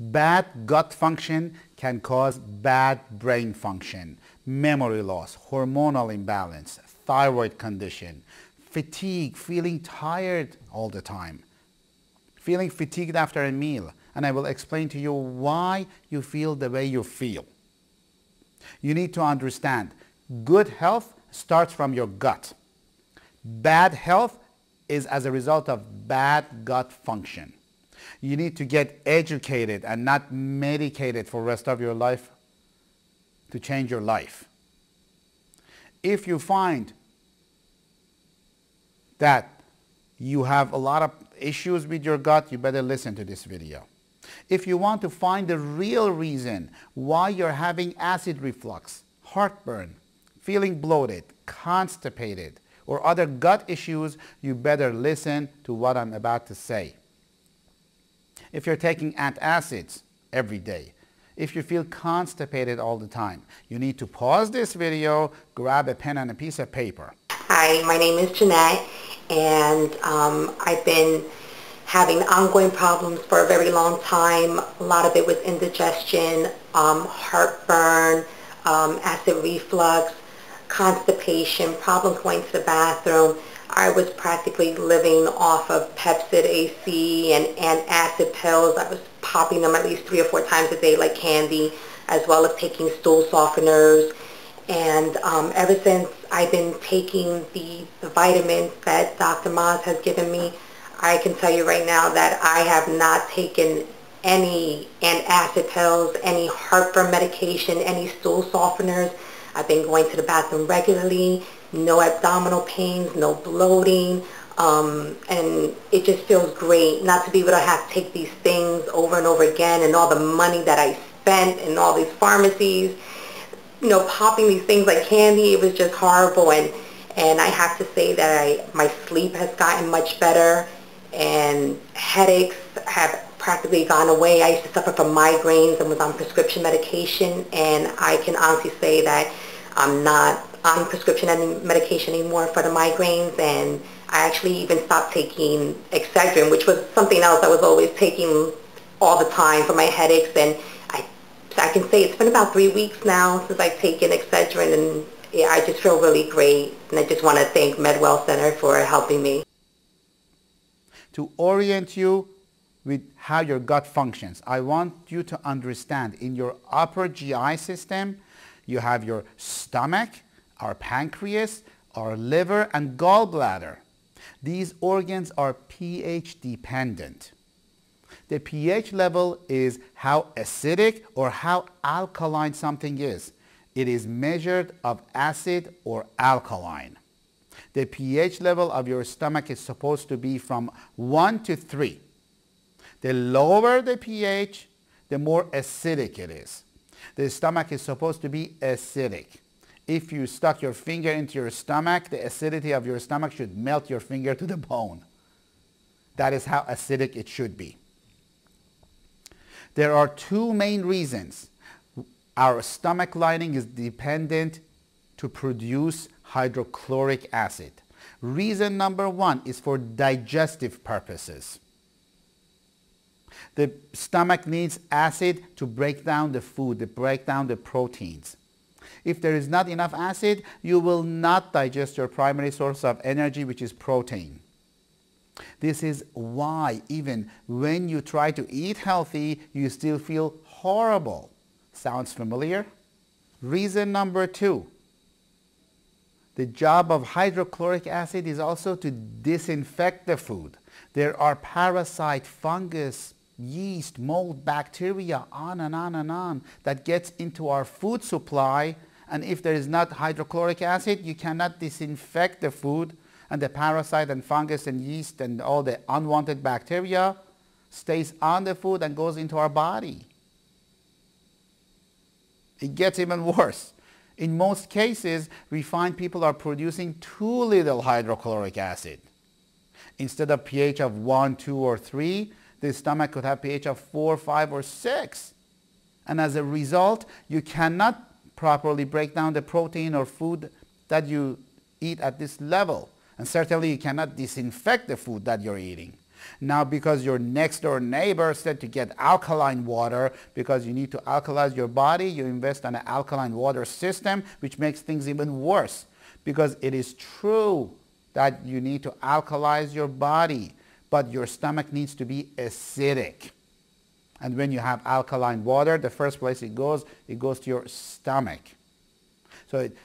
Bad gut function can cause bad brain function, memory loss, hormonal imbalance, thyroid condition, fatigue, feeling tired all the time, feeling fatigued after a meal. And I will explain to you why you feel the way you feel. You need to understand good health starts from your gut. Bad health is as a result of bad gut function. You need to get educated and not medicated for rest of your life to change your life. If you find that you have a lot of issues with your gut, you better listen to this video. If you want to find the real reason why you're having acid reflux, heartburn, feeling bloated, constipated, or other gut issues, you better listen to what I'm about to say. If you're taking antacids every day, if you feel constipated all the time, you need to pause this video, grab a pen and a piece of paper. Hi, my name is Jeanette, and um, I've been having ongoing problems for a very long time. A lot of it was indigestion, um, heartburn, um, acid reflux, constipation, problems going to the bathroom. I was practically living off of Pepcid AC and, and acid pills. I was popping them at least three or four times a day like candy, as well as taking stool softeners. And um, ever since I've been taking the, the vitamins that Dr. Maz has given me, I can tell you right now that I have not taken any antacid pills, any heartburn medication, any stool softeners. I've been going to the bathroom regularly, no abdominal pains, no bloating, um, and it just feels great not to be able to have to take these things over and over again and all the money that I spent in all these pharmacies, you know, popping these things like candy, it was just horrible. And, and I have to say that I, my sleep has gotten much better and headaches have practically gone away. I used to suffer from migraines and was on prescription medication, and I can honestly say that I'm not on prescription and medication anymore for the migraines, and I actually even stopped taking Excedrin, which was something else I was always taking all the time for my headaches, and I, I can say it's been about three weeks now since I've taken Excedrin, and yeah, I just feel really great, and I just want to thank MedWell Center for helping me. To orient you with how your gut functions. I want you to understand in your upper GI system, you have your stomach, our pancreas, our liver, and gallbladder. These organs are pH dependent. The pH level is how acidic or how alkaline something is. It is measured of acid or alkaline. The pH level of your stomach is supposed to be from 1 to 3. The lower the pH, the more acidic it is. The stomach is supposed to be acidic. If you stuck your finger into your stomach, the acidity of your stomach should melt your finger to the bone. That is how acidic it should be. There are two main reasons our stomach lining is dependent to produce hydrochloric acid. Reason number one is for digestive purposes. The stomach needs acid to break down the food, to break down the proteins. If there is not enough acid, you will not digest your primary source of energy, which is protein. This is why even when you try to eat healthy, you still feel horrible. Sounds familiar? Reason number two. The job of hydrochloric acid is also to disinfect the food. There are parasite, fungus, yeast, mold, bacteria, on and on and on that gets into our food supply. And if there is not hydrochloric acid, you cannot disinfect the food and the parasite and fungus and yeast and all the unwanted bacteria stays on the food and goes into our body. It gets even worse. In most cases, we find people are producing too little hydrochloric acid. Instead of pH of 1, 2, or 3, the stomach could have pH of 4, 5, or 6. And as a result, you cannot properly break down the protein or food that you eat at this level. And certainly you cannot disinfect the food that you're eating. Now because your next door neighbor said to get alkaline water because you need to alkalize your body, you invest in an alkaline water system which makes things even worse because it is true that you need to alkalize your body but your stomach needs to be acidic. And when you have alkaline water, the first place it goes, it goes to your stomach. So it,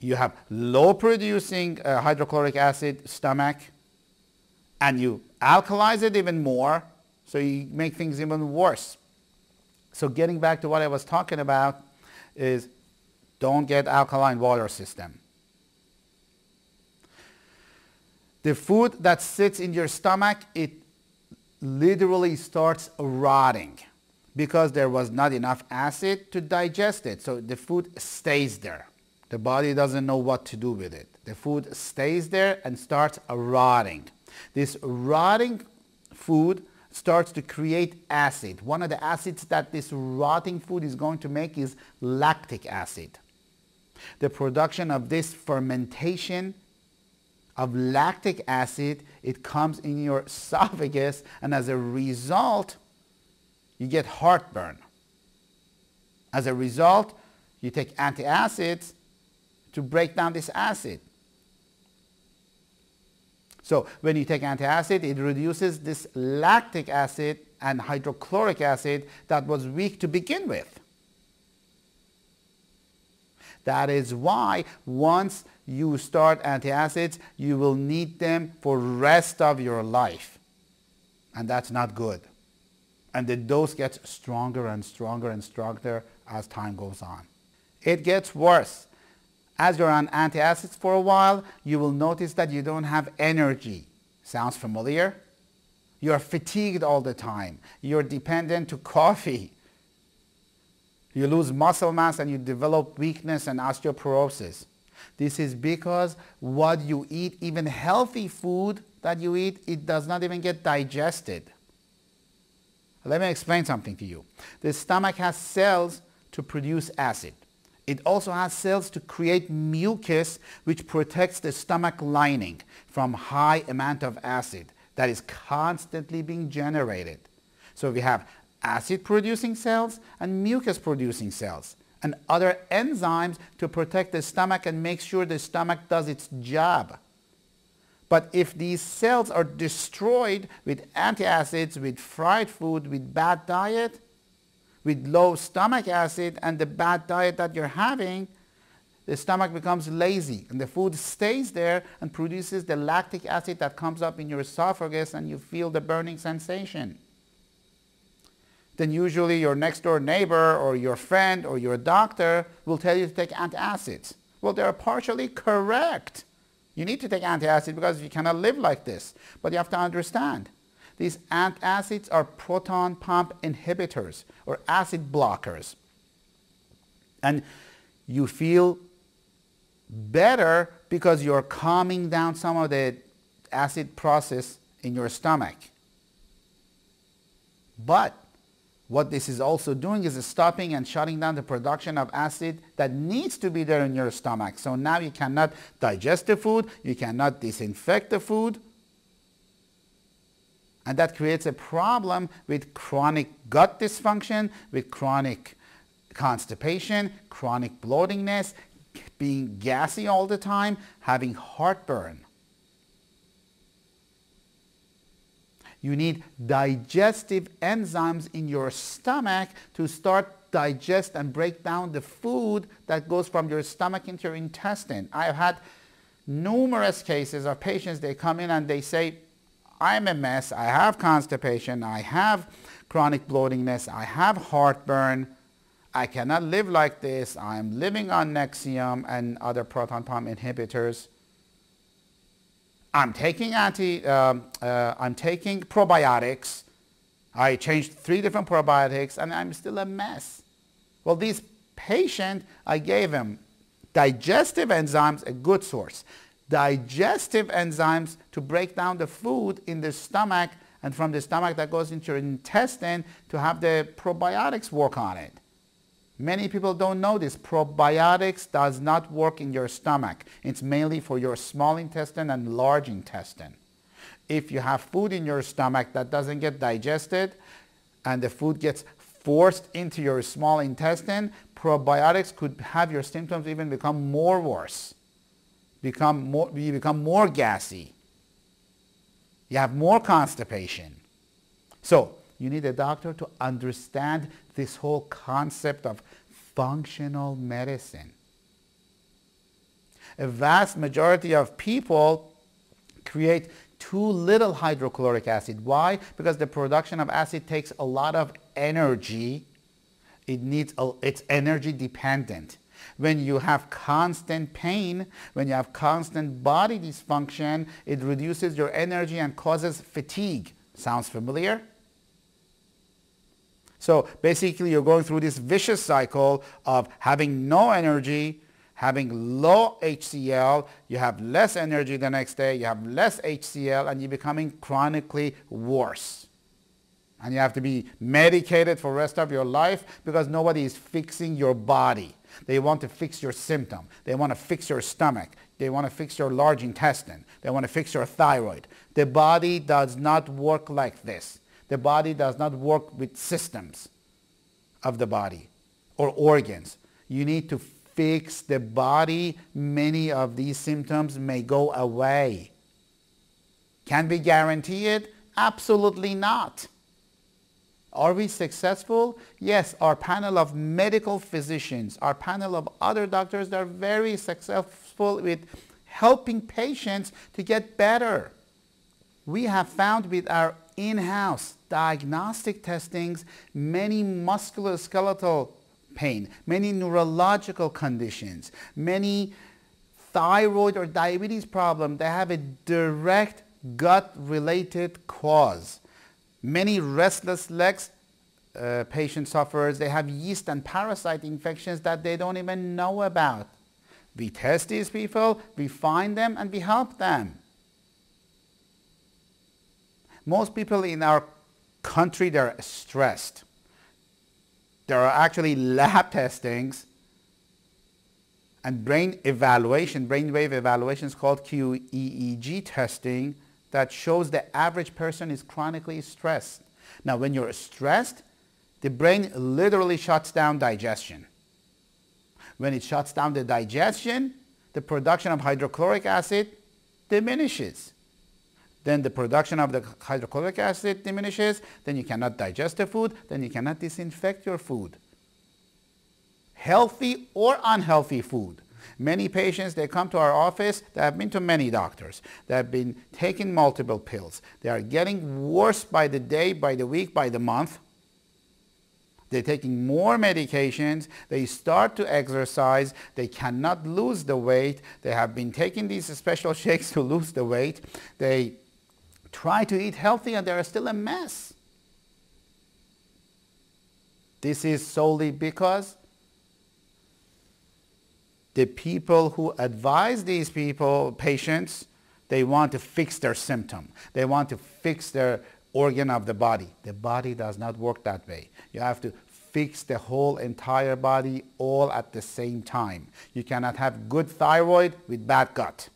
you have low producing uh, hydrochloric acid stomach and you alkalize it even more so you make things even worse. So getting back to what I was talking about is don't get alkaline water system. The food that sits in your stomach, it literally starts rotting because there was not enough acid to digest it. So the food stays there. The body doesn't know what to do with it. The food stays there and starts rotting. This rotting food starts to create acid. One of the acids that this rotting food is going to make is lactic acid. The production of this fermentation of lactic acid, it comes in your esophagus and as a result, you get heartburn. As a result, you take antacids to break down this acid. So when you take antacid, it reduces this lactic acid and hydrochloric acid that was weak to begin with. That is why once you start antacids, you will need them for rest of your life. And that's not good. And the dose gets stronger and stronger and stronger as time goes on. It gets worse. As you're on antacids for a while, you will notice that you don't have energy. Sounds familiar? You're fatigued all the time. You're dependent to coffee. You lose muscle mass and you develop weakness and osteoporosis. This is because what you eat, even healthy food that you eat, it does not even get digested. Let me explain something to you. The stomach has cells to produce acid. It also has cells to create mucus which protects the stomach lining from high amount of acid that is constantly being generated. So we have acid producing cells and mucus producing cells and other enzymes to protect the stomach and make sure the stomach does its job. But if these cells are destroyed with antacids, with fried food, with bad diet, with low stomach acid and the bad diet that you're having, the stomach becomes lazy and the food stays there and produces the lactic acid that comes up in your esophagus and you feel the burning sensation then usually your next door neighbor or your friend or your doctor will tell you to take antacids. Well, they're partially correct. You need to take antacids because you cannot live like this. But you have to understand, these antacids are proton pump inhibitors or acid blockers. And you feel better because you're calming down some of the acid process in your stomach. But what this is also doing is stopping and shutting down the production of acid that needs to be there in your stomach. So now you cannot digest the food, you cannot disinfect the food, and that creates a problem with chronic gut dysfunction, with chronic constipation, chronic bloatingness, being gassy all the time, having heartburn. You need digestive enzymes in your stomach to start digest and break down the food that goes from your stomach into your intestine. I've had numerous cases of patients, they come in and they say, I'm a mess, I have constipation, I have chronic bloatingness, I have heartburn, I cannot live like this, I'm living on Nexium and other proton pump inhibitors. I'm taking anti, um, uh, I'm taking probiotics. I changed three different probiotics and I'm still a mess. Well, this patient, I gave him digestive enzymes, a good source. Digestive enzymes to break down the food in the stomach and from the stomach that goes into your intestine to have the probiotics work on it. Many people don't know this. Probiotics does not work in your stomach. It's mainly for your small intestine and large intestine. If you have food in your stomach that doesn't get digested and the food gets forced into your small intestine, probiotics could have your symptoms even become more worse. Become more, you become more gassy. You have more constipation. So you need a doctor to understand this whole concept of functional medicine. A vast majority of people create too little hydrochloric acid. Why? Because the production of acid takes a lot of energy. It needs, a, it's energy dependent. When you have constant pain, when you have constant body dysfunction, it reduces your energy and causes fatigue. Sounds familiar? So basically you're going through this vicious cycle of having no energy, having low HCl, you have less energy the next day, you have less HCl, and you're becoming chronically worse. And you have to be medicated for the rest of your life because nobody is fixing your body. They want to fix your symptom. They want to fix your stomach. They want to fix your large intestine. They want to fix your thyroid. The body does not work like this. The body does not work with systems of the body or organs. You need to fix the body, many of these symptoms may go away. Can we guarantee it? Absolutely not. Are we successful? Yes, our panel of medical physicians, our panel of other doctors they're very successful with helping patients to get better. We have found with our in-house diagnostic testings many musculoskeletal pain, many neurological conditions, many thyroid or diabetes problem that have a direct gut-related cause. Many restless legs uh, patient sufferers, they have yeast and parasite infections that they don't even know about. We test these people, we find them, and we help them. Most people in our country, they're stressed there are actually lab testings and brain evaluation, brainwave evaluations called QEEG testing that shows the average person is chronically stressed. Now, when you're stressed, the brain literally shuts down digestion. When it shuts down the digestion, the production of hydrochloric acid diminishes then the production of the hydrochloric acid diminishes, then you cannot digest the food, then you cannot disinfect your food. Healthy or unhealthy food. Many patients, they come to our office, they have been to many doctors. They have been taking multiple pills. They are getting worse by the day, by the week, by the month. They're taking more medications. They start to exercise. They cannot lose the weight. They have been taking these special shakes to lose the weight. They try to eat healthy and they're still a mess. This is solely because the people who advise these people, patients, they want to fix their symptom. They want to fix their organ of the body. The body does not work that way. You have to fix the whole entire body all at the same time. You cannot have good thyroid with bad gut.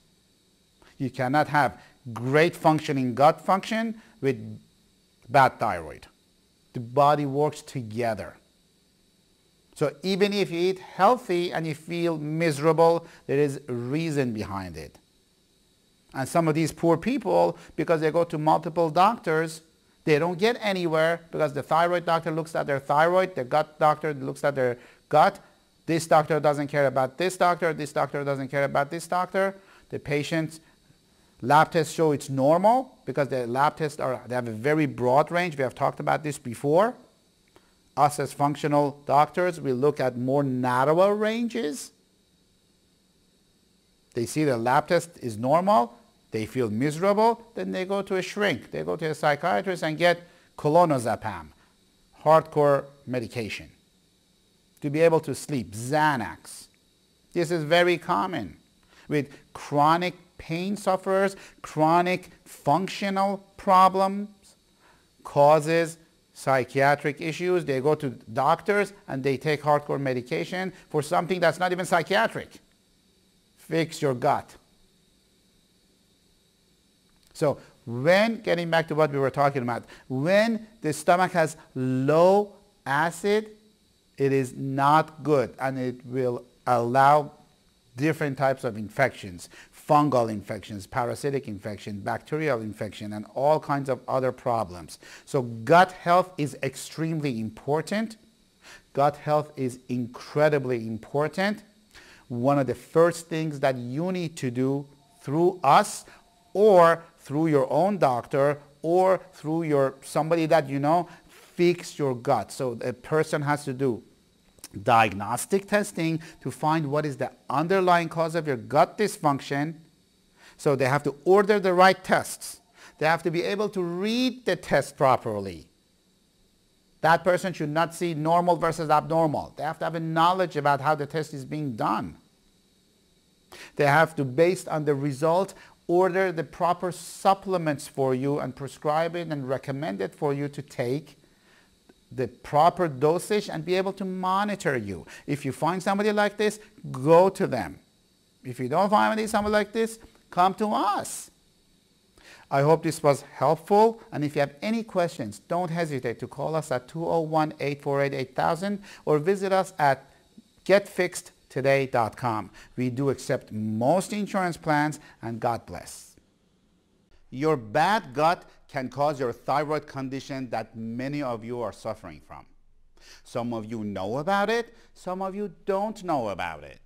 You cannot have great functioning gut function with bad thyroid. The body works together. So even if you eat healthy and you feel miserable, there is reason behind it. And some of these poor people, because they go to multiple doctors, they don't get anywhere because the thyroid doctor looks at their thyroid, the gut doctor looks at their gut. This doctor doesn't care about this doctor, this doctor doesn't care about this doctor. The patient Lab tests show it's normal because the lab tests are, they have a very broad range. We have talked about this before. Us as functional doctors, we look at more narrower ranges. They see the lab test is normal. They feel miserable. Then they go to a shrink. They go to a psychiatrist and get clonazepam, hardcore medication, to be able to sleep, Xanax. This is very common with chronic pain sufferers, chronic functional problems, causes psychiatric issues. They go to doctors and they take hardcore medication for something that's not even psychiatric. Fix your gut. So when, getting back to what we were talking about, when the stomach has low acid, it is not good and it will allow different types of infections, fungal infections, parasitic infection, bacterial infection, and all kinds of other problems. So gut health is extremely important. Gut health is incredibly important. One of the first things that you need to do through us or through your own doctor or through your somebody that you know, fix your gut. So a person has to do diagnostic testing to find what is the underlying cause of your gut dysfunction. So they have to order the right tests. They have to be able to read the test properly. That person should not see normal versus abnormal. They have to have a knowledge about how the test is being done. They have to, based on the result, order the proper supplements for you and prescribe it and recommend it for you to take the proper dosage and be able to monitor you. If you find somebody like this, go to them. If you don't find somebody like this, come to us. I hope this was helpful. And if you have any questions, don't hesitate to call us at 201-848-8000 or visit us at getfixedtoday.com. We do accept most insurance plans and God bless. Your bad gut can cause your thyroid condition that many of you are suffering from. Some of you know about it, some of you don't know about it.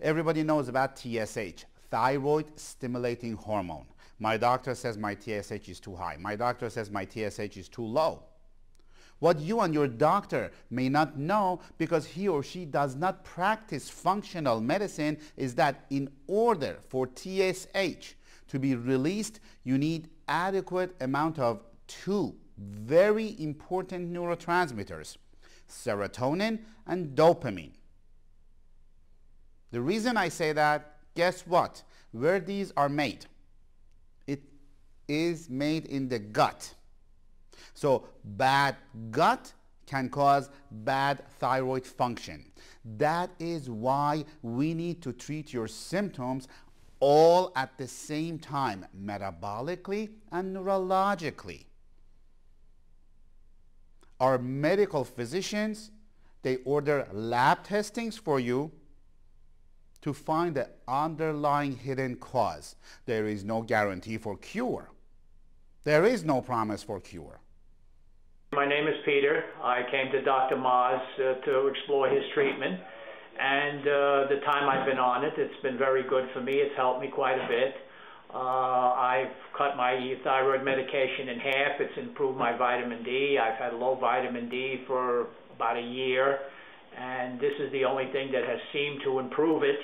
Everybody knows about TSH, thyroid stimulating hormone. My doctor says my TSH is too high. My doctor says my TSH is too low. What you and your doctor may not know because he or she does not practice functional medicine is that in order for TSH to be released, you need adequate amount of two very important neurotransmitters, serotonin and dopamine. The reason I say that, guess what? Where these are made? It is made in the gut. So bad gut can cause bad thyroid function. That is why we need to treat your symptoms all at the same time, metabolically and neurologically. Our medical physicians, they order lab testings for you to find the underlying hidden cause. There is no guarantee for cure. There is no promise for cure. My name is Peter. I came to Dr. Maz uh, to explore his treatment and uh, the time I've been on it, it's been very good for me. It's helped me quite a bit. Uh, I've cut my thyroid medication in half. It's improved my vitamin D. I've had low vitamin D for about a year, and this is the only thing that has seemed to improve it.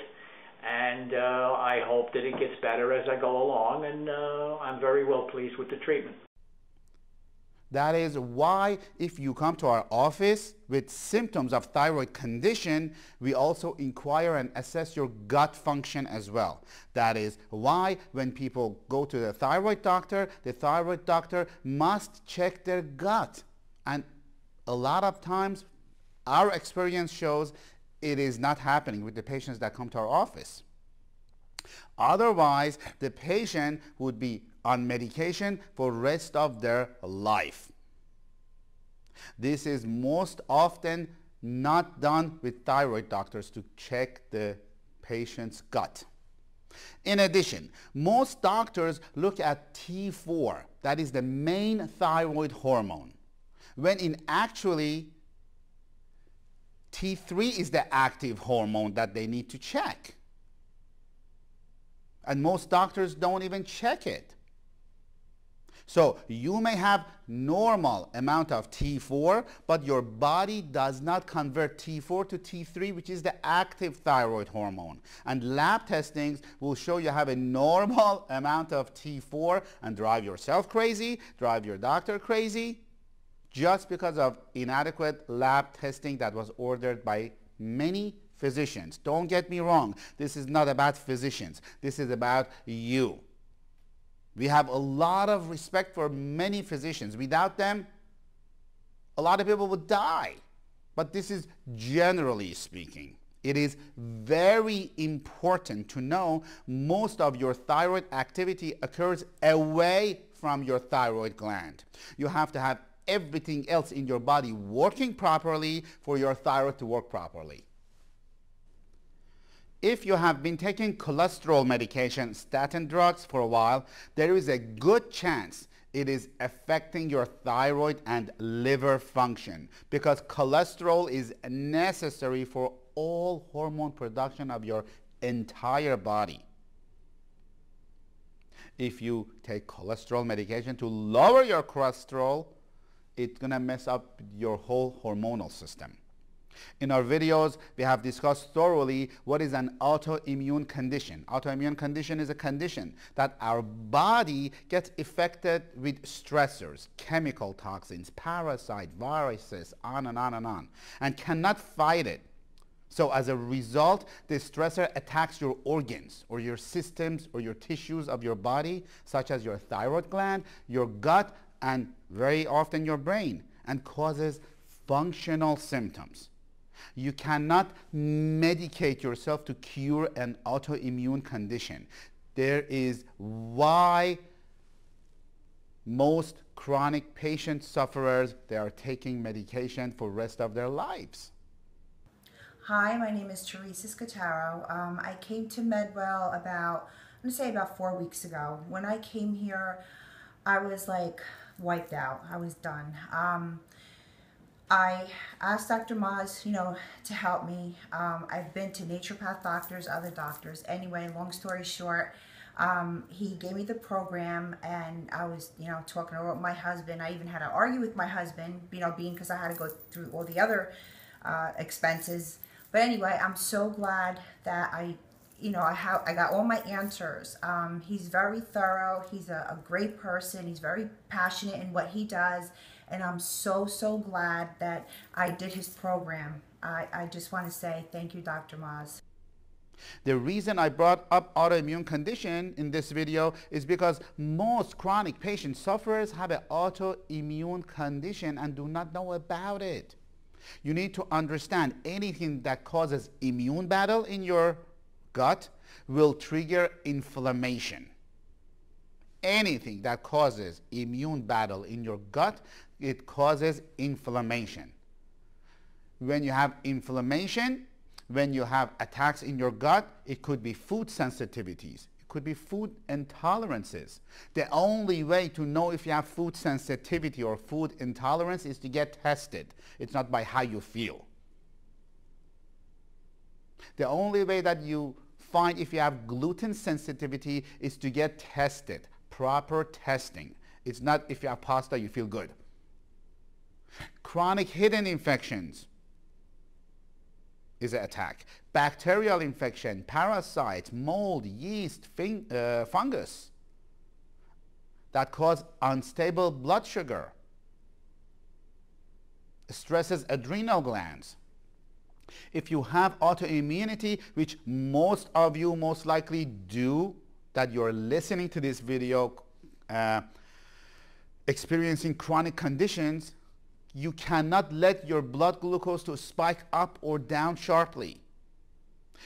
And uh, I hope that it gets better as I go along, and uh, I'm very well pleased with the treatment. That is why if you come to our office with symptoms of thyroid condition, we also inquire and assess your gut function as well. That is why when people go to the thyroid doctor, the thyroid doctor must check their gut. And a lot of times our experience shows it is not happening with the patients that come to our office. Otherwise, the patient would be on medication for rest of their life. This is most often not done with thyroid doctors to check the patient's gut. In addition, most doctors look at T4, that is the main thyroid hormone, when in actually T3 is the active hormone that they need to check. And most doctors don't even check it. So you may have normal amount of T4, but your body does not convert T4 to T3, which is the active thyroid hormone. And lab testings will show you have a normal amount of T4 and drive yourself crazy, drive your doctor crazy, just because of inadequate lab testing that was ordered by many physicians. Don't get me wrong. This is not about physicians. This is about you. We have a lot of respect for many physicians. Without them, a lot of people would die. But this is generally speaking. It is very important to know most of your thyroid activity occurs away from your thyroid gland. You have to have everything else in your body working properly for your thyroid to work properly. If you have been taking cholesterol medication, statin drugs for a while, there is a good chance it is affecting your thyroid and liver function because cholesterol is necessary for all hormone production of your entire body. If you take cholesterol medication to lower your cholesterol, it's going to mess up your whole hormonal system. In our videos, we have discussed thoroughly what is an autoimmune condition. Autoimmune condition is a condition that our body gets affected with stressors, chemical toxins, parasite, viruses, on and on and on, and cannot fight it. So as a result, the stressor attacks your organs or your systems or your tissues of your body, such as your thyroid gland, your gut, and very often your brain, and causes functional symptoms. You cannot medicate yourself to cure an autoimmune condition. There is why most chronic patient sufferers, they are taking medication for rest of their lives. Hi, my name is Teresa Scataro. Um, I came to Medwell about, I'm gonna say about four weeks ago. When I came here, I was like wiped out. I was done. Um, I asked Dr. Maz, you know, to help me. Um, I've been to naturopath doctors, other doctors. Anyway, long story short, um, he gave me the program and I was, you know, talking about my husband. I even had to argue with my husband, you know, being because I had to go through all the other uh, expenses. But anyway, I'm so glad that I, you know, I have I got all my answers. Um, he's very thorough. He's a, a great person. He's very passionate in what he does and I'm so, so glad that I did his program. I, I just want to say thank you, Dr. Maz. The reason I brought up autoimmune condition in this video is because most chronic patient sufferers have an autoimmune condition and do not know about it. You need to understand anything that causes immune battle in your gut will trigger inflammation. Anything that causes immune battle in your gut it causes inflammation. When you have inflammation, when you have attacks in your gut, it could be food sensitivities. It could be food intolerances. The only way to know if you have food sensitivity or food intolerance is to get tested. It's not by how you feel. The only way that you find if you have gluten sensitivity is to get tested, proper testing. It's not if you have pasta, you feel good chronic hidden infections is an attack. Bacterial infection, parasites, mold, yeast, uh, fungus that cause unstable blood sugar, stresses adrenal glands. If you have autoimmunity, which most of you most likely do, that you're listening to this video uh, experiencing chronic conditions, you cannot let your blood glucose to spike up or down sharply.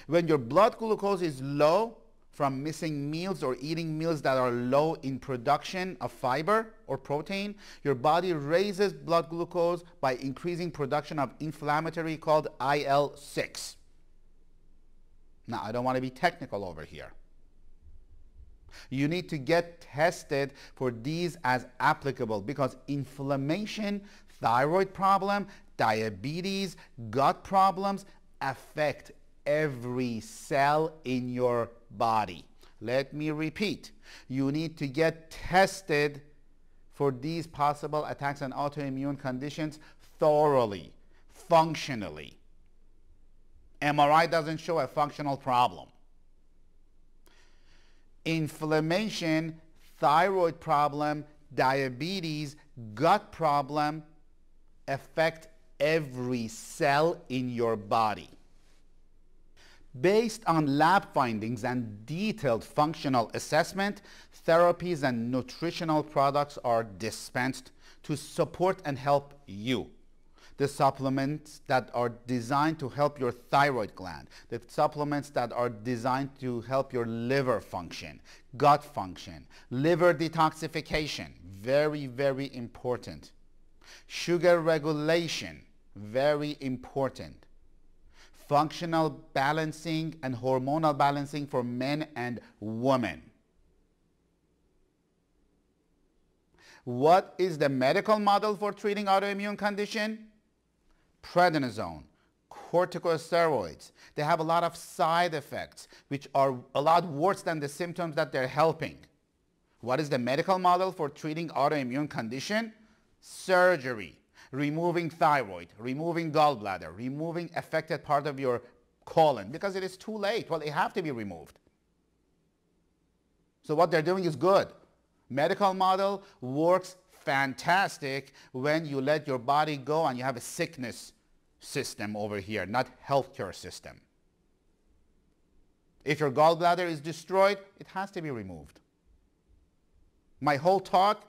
When your blood glucose is low from missing meals or eating meals that are low in production of fiber or protein, your body raises blood glucose by increasing production of inflammatory called IL-6. Now, I don't want to be technical over here. You need to get tested for these as applicable because inflammation thyroid problem, diabetes, gut problems affect every cell in your body. Let me repeat. You need to get tested for these possible attacks and autoimmune conditions thoroughly, functionally. MRI doesn't show a functional problem. Inflammation, thyroid problem, diabetes, gut problem, affect every cell in your body. Based on lab findings and detailed functional assessment, therapies and nutritional products are dispensed to support and help you. The supplements that are designed to help your thyroid gland, the supplements that are designed to help your liver function, gut function, liver detoxification, very, very important. Sugar regulation, very important. Functional balancing and hormonal balancing for men and women. What is the medical model for treating autoimmune condition? Prednisone, corticosteroids. They have a lot of side effects which are a lot worse than the symptoms that they're helping. What is the medical model for treating autoimmune condition? Surgery, removing thyroid, removing gallbladder, removing affected part of your colon because it is too late. Well, they have to be removed. So what they're doing is good. Medical model works fantastic when you let your body go and you have a sickness system over here, not healthcare system. If your gallbladder is destroyed, it has to be removed. My whole talk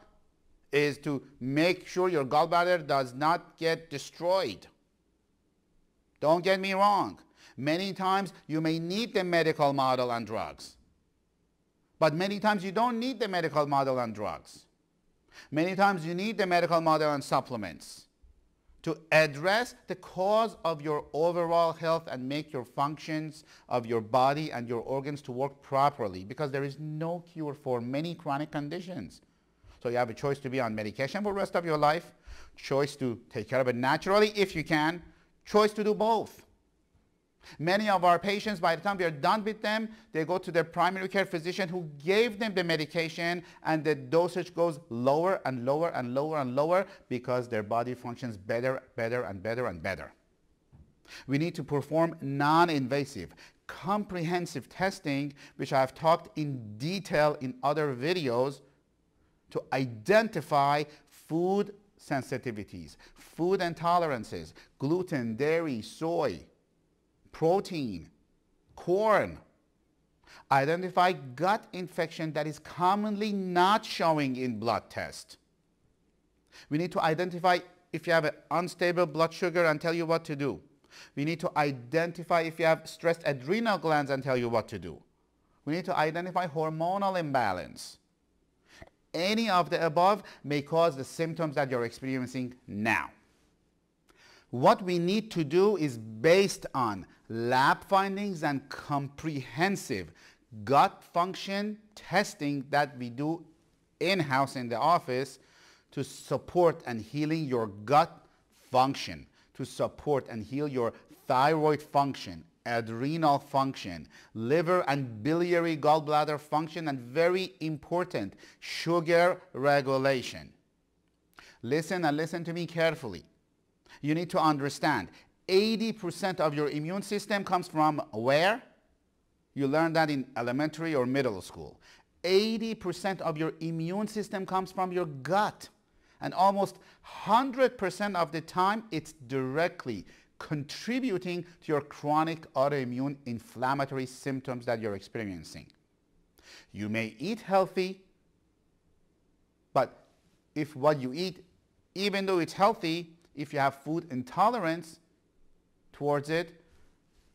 is to make sure your gallbladder does not get destroyed. Don't get me wrong. Many times you may need the medical model and drugs. But many times you don't need the medical model and drugs. Many times you need the medical model and supplements to address the cause of your overall health and make your functions of your body and your organs to work properly because there is no cure for many chronic conditions. So you have a choice to be on medication for the rest of your life, choice to take care of it naturally if you can, choice to do both. Many of our patients, by the time we are done with them, they go to their primary care physician who gave them the medication and the dosage goes lower and lower and lower and lower because their body functions better, better and better and better. We need to perform non-invasive, comprehensive testing, which I've talked in detail in other videos, to identify food sensitivities, food intolerances, gluten, dairy, soy, protein, corn. Identify gut infection that is commonly not showing in blood test. We need to identify if you have an unstable blood sugar and tell you what to do. We need to identify if you have stressed adrenal glands and tell you what to do. We need to identify hormonal imbalance. Any of the above may cause the symptoms that you're experiencing now. What we need to do is based on lab findings and comprehensive gut function testing that we do in-house in the office to support and healing your gut function, to support and heal your thyroid function, adrenal function, liver and biliary gallbladder function, and very important, sugar regulation. Listen and listen to me carefully. You need to understand 80% of your immune system comes from where? You learn that in elementary or middle school. 80% of your immune system comes from your gut. And almost 100% of the time, it's directly contributing to your chronic autoimmune inflammatory symptoms that you're experiencing. You may eat healthy, but if what you eat, even though it's healthy, if you have food intolerance towards it,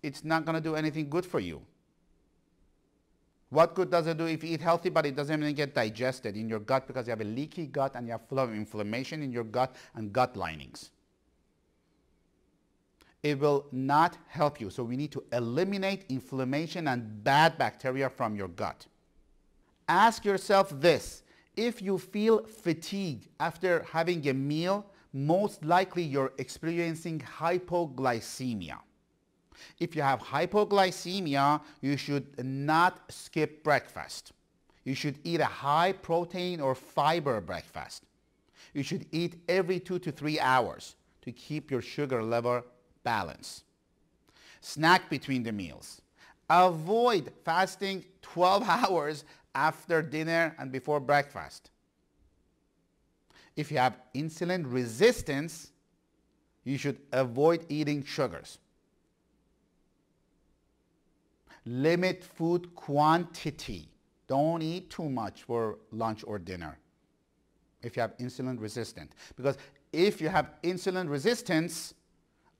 it's not going to do anything good for you. What good does it do if you eat healthy but it doesn't even get digested in your gut because you have a leaky gut and you have full of inflammation in your gut and gut linings? It will not help you. So we need to eliminate inflammation and bad bacteria from your gut. Ask yourself this. If you feel fatigue after having a meal, most likely you're experiencing hypoglycemia. If you have hypoglycemia, you should not skip breakfast. You should eat a high protein or fiber breakfast. You should eat every two to three hours to keep your sugar level balanced. Snack between the meals. Avoid fasting 12 hours after dinner and before breakfast. If you have insulin resistance, you should avoid eating sugars. Limit food quantity. Don't eat too much for lunch or dinner if you have insulin resistant. Because if you have insulin resistance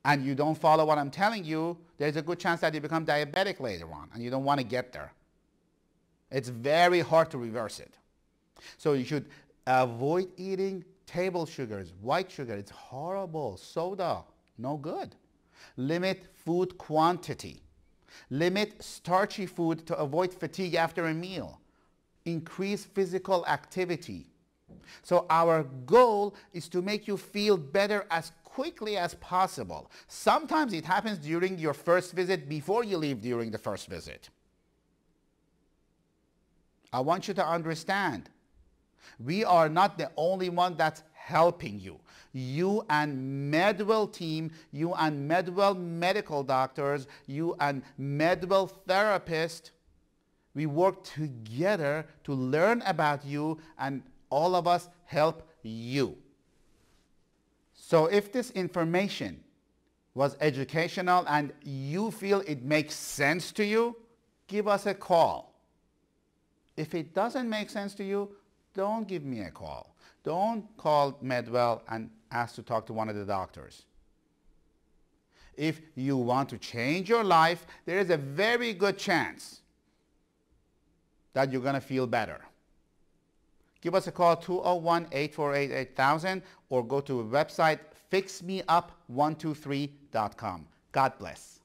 and you don't follow what I'm telling you, there's a good chance that you become diabetic later on and you don't want to get there. It's very hard to reverse it. So you should avoid eating table sugars, white sugar. It's horrible. Soda, no good. Limit food quantity. Limit starchy food to avoid fatigue after a meal. Increase physical activity. So our goal is to make you feel better as quickly as possible. Sometimes it happens during your first visit before you leave during the first visit. I want you to understand, we are not the only one that's helping you. You and Medwell team, you and Medwell medical doctors, you and Medwell therapists, we work together to learn about you and all of us help you. So if this information was educational and you feel it makes sense to you, give us a call. If it doesn't make sense to you, don't give me a call. Don't call Medwell and ask to talk to one of the doctors. If you want to change your life, there is a very good chance that you're going to feel better. Give us a call 201-848-8000 or go to the website fixmeup123.com. God bless.